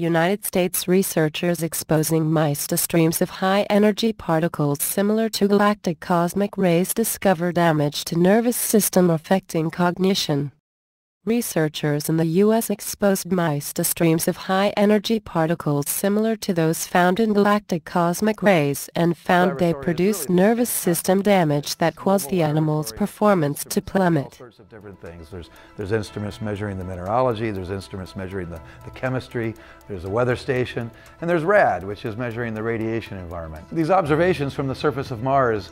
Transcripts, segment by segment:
United States researchers exposing mice to streams of high-energy particles similar to galactic cosmic rays discover damage to nervous system affecting cognition. Researchers in the U.S. exposed mice to streams of high-energy particles similar to those found in galactic cosmic rays and found they produced nervous system damage that caused the animal's performance to plummet. All sorts of different things. There's, there's instruments measuring the mineralogy, there's instruments measuring the, the chemistry, there's a weather station, and there's RAD, which is measuring the radiation environment. These observations from the surface of Mars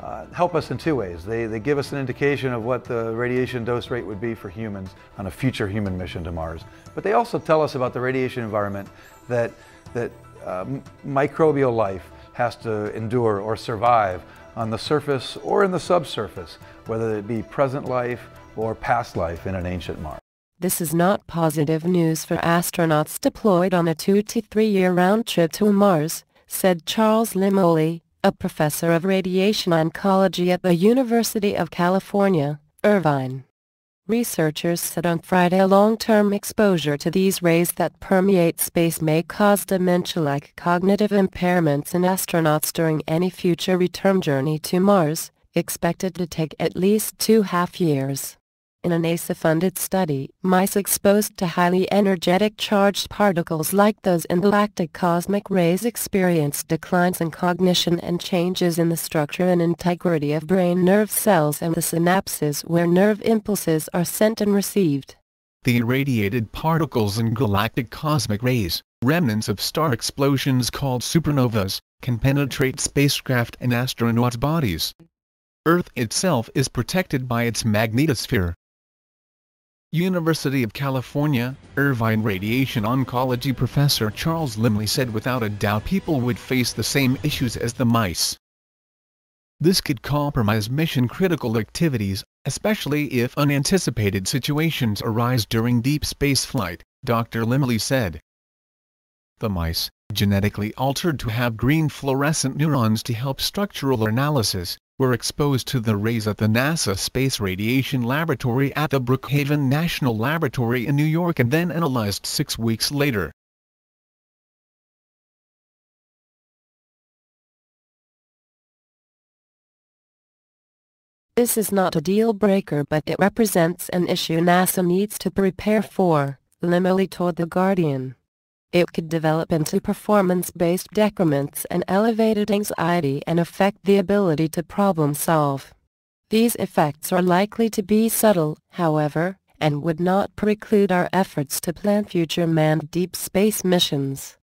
uh, help us in two ways. They, they give us an indication of what the radiation dose rate would be for humans on a future human mission to Mars. But they also tell us about the radiation environment that, that uh, microbial life has to endure or survive on the surface or in the subsurface, whether it be present life or past life in an ancient Mars. This is not positive news for astronauts deployed on a two to three year round trip to Mars, said Charles Limoli, a professor of radiation oncology at the University of California, Irvine. Researchers said on Friday long-term exposure to these rays that permeate space may cause dementia-like cognitive impairments in astronauts during any future return journey to Mars, expected to take at least two half years. In a NASA-funded study, mice exposed to highly energetic charged particles like those in galactic cosmic rays experienced declines in cognition and changes in the structure and integrity of brain nerve cells and the synapses where nerve impulses are sent and received. The irradiated particles in galactic cosmic rays, remnants of star explosions called supernovas, can penetrate spacecraft and astronauts' bodies. Earth itself is protected by its magnetosphere, University of California, Irvine radiation oncology professor Charles Limoli said without a doubt people would face the same issues as the mice. This could compromise mission-critical activities, especially if unanticipated situations arise during deep space flight, Dr. Limoli said. The mice, genetically altered to have green fluorescent neurons to help structural analysis, were exposed to the rays at the NASA Space Radiation Laboratory at the Brookhaven National Laboratory in New York and then analyzed six weeks later. This is not a deal breaker but it represents an issue NASA needs to prepare for, Limoli told The Guardian it could develop into performance-based decrements and elevated anxiety and affect the ability to problem-solve. These effects are likely to be subtle, however, and would not preclude our efforts to plan future manned deep space missions.